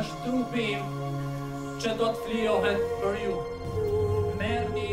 është trupi im që do të flijohet për ju. Merë